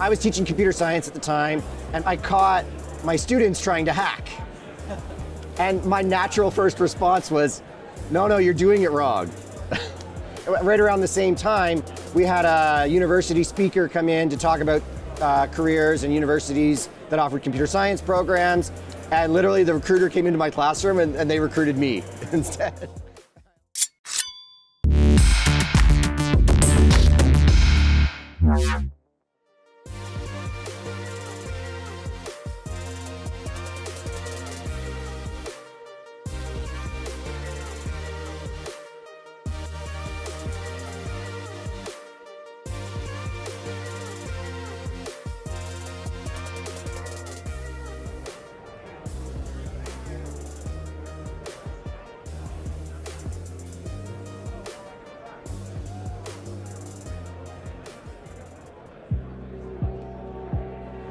I was teaching computer science at the time, and I caught my students trying to hack. And my natural first response was, no, no, you're doing it wrong. right around the same time, we had a university speaker come in to talk about uh, careers and universities that offered computer science programs. And literally the recruiter came into my classroom and, and they recruited me instead.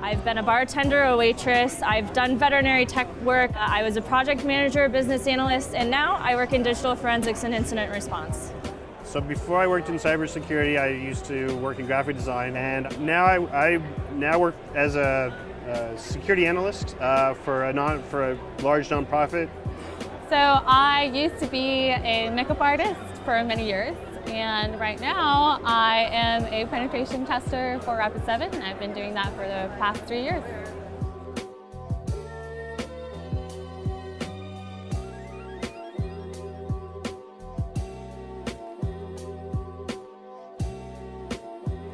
I've been a bartender, a waitress, I've done veterinary tech work, I was a project manager, business analyst, and now I work in digital forensics and incident response. So before I worked in cybersecurity, I used to work in graphic design, and now I, I now work as a, a security analyst uh, for a non for a large nonprofit. So I used to be a makeup artist for many years. And right now, I am a penetration tester for Rapid7. I've been doing that for the past three years.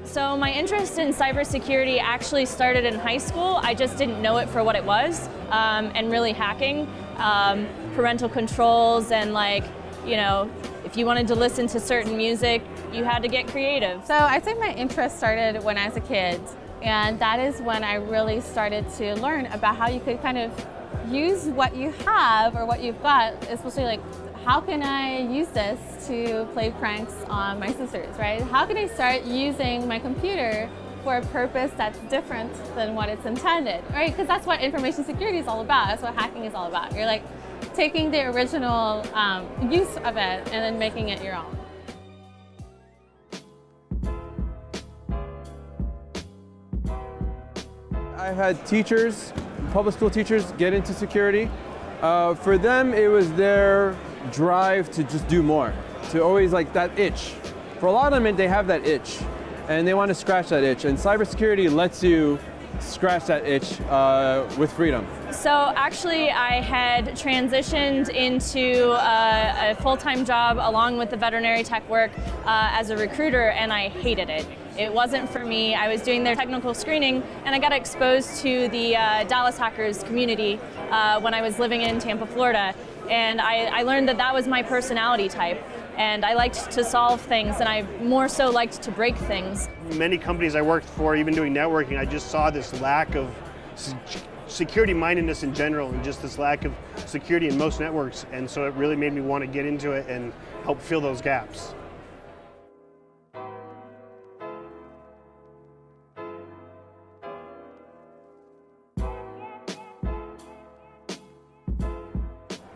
So my interest in cybersecurity actually started in high school. I just didn't know it for what it was, um, and really hacking, um, parental controls, and like, you know, if you wanted to listen to certain music, you had to get creative. So I think my interest started when I was a kid, and that is when I really started to learn about how you could kind of use what you have or what you've got, especially like how can I use this to play pranks on my sisters, right? How can I start using my computer for a purpose that's different than what it's intended, right? Because that's what information security is all about. That's what hacking is all about. You're like taking the original um, use of it and then making it your own. I've had teachers, public school teachers, get into security. Uh, for them, it was their drive to just do more, to always like that itch. For a lot of them, they have that itch, and they want to scratch that itch. And cybersecurity lets you scratch that itch uh, with freedom. So actually, I had transitioned into a, a full-time job along with the veterinary tech work uh, as a recruiter, and I hated it. It wasn't for me. I was doing their technical screening, and I got exposed to the uh, Dallas hackers community uh, when I was living in Tampa, Florida. And I, I learned that that was my personality type and I liked to solve things and I more so liked to break things. Many companies I worked for, even doing networking, I just saw this lack of security mindedness in general and just this lack of security in most networks and so it really made me want to get into it and help fill those gaps.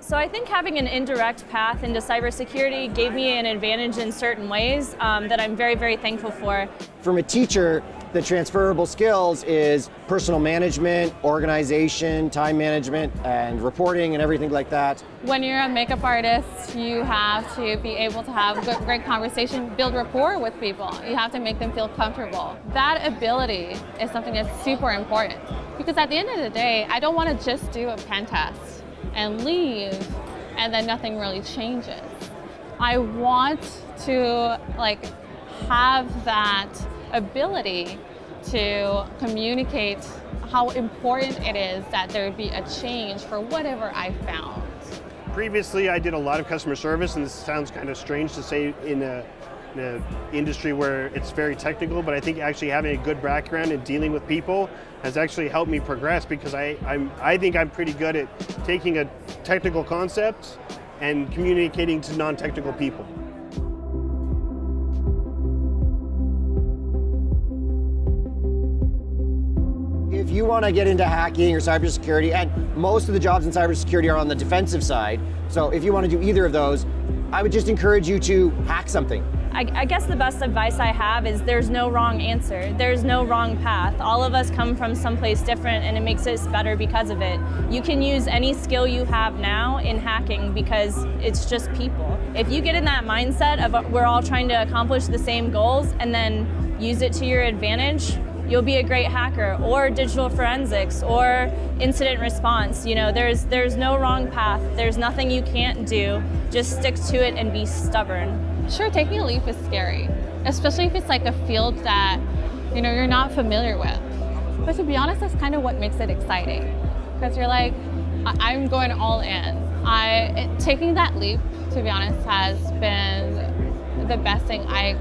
So I think having an indirect path into cybersecurity gave me an advantage in certain ways um, that I'm very, very thankful for. From a teacher, the transferable skills is personal management, organization, time management, and reporting and everything like that. When you're a makeup artist, you have to be able to have good, great conversation, build rapport with people. You have to make them feel comfortable. That ability is something that's super important because at the end of the day, I don't want to just do a pen test and leave and then nothing really changes. I want to like have that ability to communicate how important it is that there be a change for whatever I found. Previously, I did a lot of customer service, and this sounds kind of strange to say in a in an industry where it's very technical, but I think actually having a good background in dealing with people has actually helped me progress because I, I'm, I think I'm pretty good at taking a technical concept and communicating to non-technical people. If you want to get into hacking or cybersecurity, and most of the jobs in cybersecurity are on the defensive side, so if you want to do either of those, I would just encourage you to hack something. I, I, guess the best advice I have is there's no wrong answer. There's no wrong path. All of us come from someplace different and it makes us better because of it. You can use any skill you have now in hacking because it's just people. If you get in that mindset of uh, we're all trying to accomplish the same goals and then use it to your advantage, you'll be a great hacker or digital forensics or incident response. You know, there's there's no wrong path. There's nothing you can't do. Just stick to it and be stubborn. Sure, taking a leap is scary, especially if it's like a field that, you know, you're not familiar with. But to be honest, that's kind of what makes it exciting. Because you're like, I- am going all in. I it, taking that leap, to be honest, has been the best thing I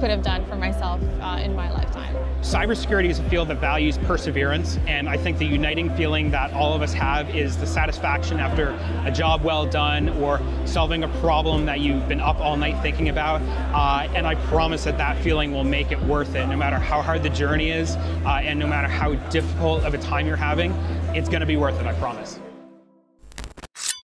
could have done for myself uh, in my lifetime. Cybersecurity is a field that values perseverance, and I think the uniting feeling that all of us have is the satisfaction after a job well done or solving a problem that you've been up all night thinking about. Uh, and I promise that that feeling will make it worth it, no matter how hard the journey is, uh, and no matter how difficult of a time you're having, it's going to be worth it, I promise.